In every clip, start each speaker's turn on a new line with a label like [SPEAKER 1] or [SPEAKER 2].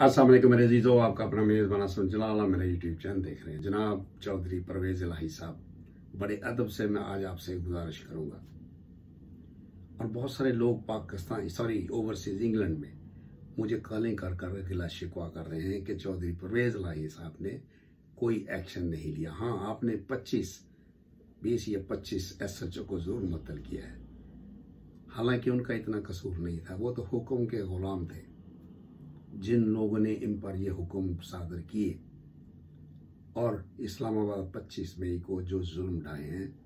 [SPEAKER 1] असलम मेरे जीजो, आपका अपना मेज़बाना सुनजलाला मेरा यूट्यूब चैनल देख रहे हैं। जनाब चौधरी परवेज इलाही साहब, बड़े अदब से मैं आज आपसे गुजारिश करूँगा। और बहुत सारे लोग पाकिस्तान सॉरी ओवरसीज इंग्लैंड में मुझे कॉलिंग कर कर गिला शिकवा कर रहे हैं कि चौधरी परवेज इलाही साहब ने कोई एक्शन नहीं लिया। हाँ आपने 25 बीस या 25 एस एच ओ को ज़रूर मुतल किया है। हालाँकि उनका इतना कसूर नहीं था, वो तो हुक्म के गुलाम थे। जिन लोगों ने इन पर यह हुक्म सादर किए। और इस्लामाबाद 25 मई को जो जुल्म ढाए हैं,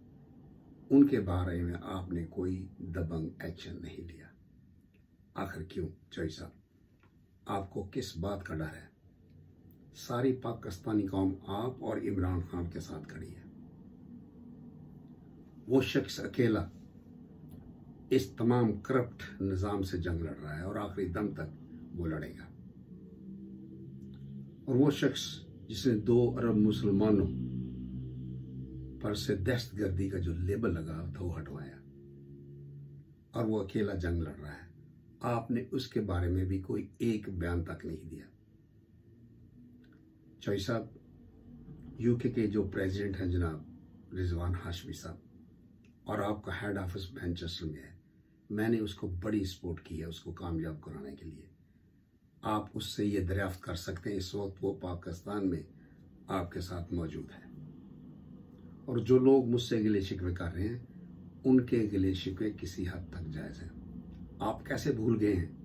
[SPEAKER 1] उनके बारे में आपने कोई दबंग एक्शन नहीं लिया। आखिर क्यों? चौई साहब, आपको किस बात का डर है? सारी पाकिस्तानी कौम आप और इमरान खान के साथ खड़ी है। वो शख्स अकेला इस तमाम करप्ट निज़ाम से जंग लड़ रहा है और आखिरी दम तक वो लड़ेगा। और वो शख्स जिसने दो अरब मुसलमानों पर से दहशत गर्दी का जो लेबल लगा था वो हटवाया। और वो अकेला जंग लड़ रहा है। आपने उसके बारे में भी कोई एक बयान तक नहीं दिया। चौई साहब, यूके के जो प्रेसिडेंट हैं जनाब, रिजवान हाशमी साहब, और आपका हेड ऑफ़िस मैनचेस्टर में है। मैंने उसको बड़ी सपोर्ट की है, उसको कामयाब कराने के लिए। आप उससे ये दरियाफ्त कर सकते हैं। इस वक्त वो पाकिस्तान में आपके साथ मौजूद है। और जो लोग मुझसे गिले शिकवे कर रहे हैं, उनके गिले शिकवे किसी हद तक जायज़ हैं। आप कैसे भूल गए हैं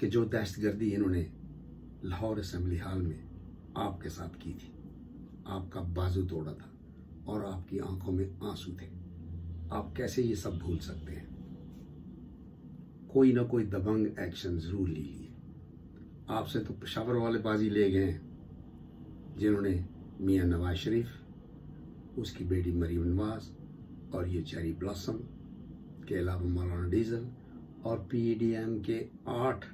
[SPEAKER 1] कि जो दहशतगर्दी इन्होंने लाहौर असम्बली हाल में आपके साथ की थी? आपका बाजू तोड़ा था और आपकी आँखों में आँसू थे। आप कैसे ये सब भूल सकते हैं? कोई ना कोई दबंग एक्शन ज़रूर लीजिए। आपसे तो पेशावर वाले बाजी ले गए जिन्होंने मियाँ नवाज़ शरीफ, उसकी बेटी मरीम नवाज़, और ये चेरी ब्लॉसम, के अलावा मौलाना डीजल, और पीडीएम के आठ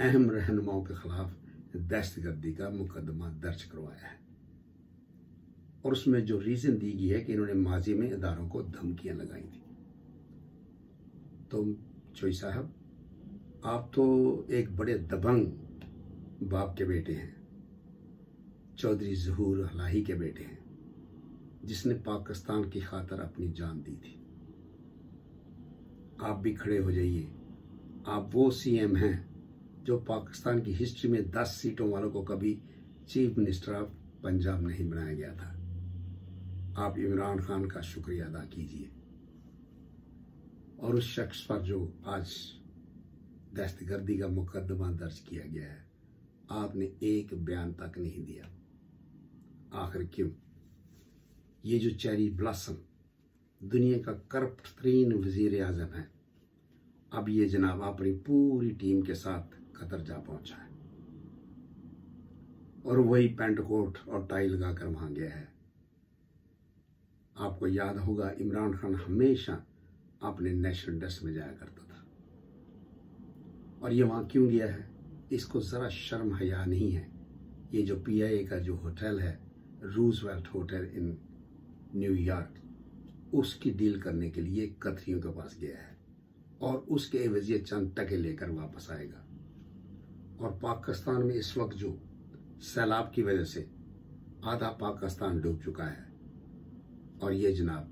[SPEAKER 1] अहम रहनुमाओं के खिलाफ दहशतगर्दी का मुकदमा दर्ज करवाया है। और उसमें जो रीजन दी गई है कि इन्होंने माजी में इदारों को धमकियाँ लगाई थी। तो चोई साहब आप तो एक बड़े दबंग बाप के बेटे हैं। चौधरी जहूर अलाही के बेटे हैं, जिसने पाकिस्तान की खातर अपनी जान दी थी। आप भी खड़े हो जाइए। आप वो सीएम हैं जो पाकिस्तान की हिस्ट्री में दस सीटों वालों को कभी चीफ मिनिस्टर ऑफ़ पंजाब नहीं बनाया गया था। आप इमरान खान का शुक्रिया अदा कीजिए। और उस शख्स पर जो आज दहशतगर्दी का मुकदमा दर्ज किया गया है। आपने एक बयान तक नहीं दिया। आखिर क्यों? ये जो चेरी ब्लासम, दुनिया का करप्ट तरीन वज़ीर आज़म है, अब ये जनाब अपनी पूरी टीम के साथ कतर जा पहुँचा है। और वही पेंट कोट और टाई लगाकर वहाँ गया है। आपको याद होगा, इमरान खान हमेशा अपने नेशनल ड्रेस में जाया करता और ये वहाँ क्यों गया है? इसको ज़रा शर्म हया नहीं है? ये जो पीआईए का जो होटल है रूजवेल्ट होटल इन न्यूयॉर्क उसकी डील करने के लिए कथरियों के पास गया है और उसके एवजिए चंद टके लेकर वापस आएगा। और पाकिस्तान में इस वक्त जो सैलाब की वजह से आधा पाकिस्तान डूब चुका है और ये जनाब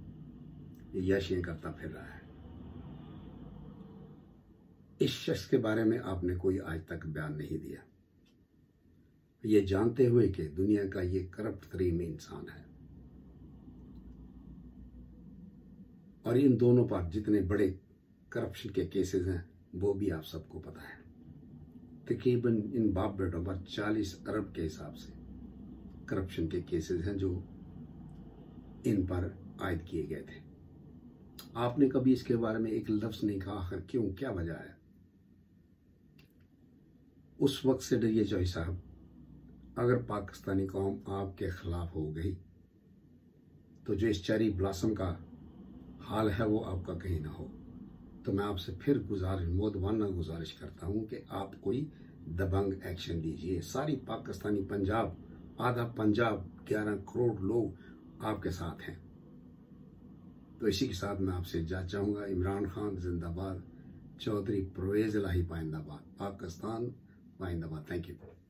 [SPEAKER 1] यशियाँ करता फिर रहा है। इस शख्स के बारे में आपने कोई आज तक बयान नहीं दिया। ये जानते हुए कि दुनिया का ये करप्ट तरीन इंसान है। और इन दोनों पर जितने बड़े करप्शन के केसेस हैं, वो भी आप सबको पता है। तकरीबन इन बाप बेटों पर 40 अरब के हिसाब से करप्शन के केसेस हैं जो इन पर आयद किए गए थे। आपने कभी इसके बारे में एक लफ्ज नहीं कहा, आखिर क्यों? क्या वजह है? उस वक्त से डरिए जॉय साहब, अगर पाकिस्तानी कौम आपके खिलाफ हो गई तो जो इस चेरी ब्लासम का हाल है वो आपका कहीं ना हो। तो मैं आपसे फिर गुजारिश मोदवाना गुजारिश करता हूँ कि आप कोई दबंग एक्शन लीजिए सारी पाकिस्तानी पंजाब, आधा पंजाब, ग्यारह करोड़ लोग आपके साथ हैं। तो इसी के साथ मैं आपसे जा चाहूँगा। इमरान खान, जिंदाबाद। चौधरी परवेज लाही पाइंदाबाद। Pakistan Thank you.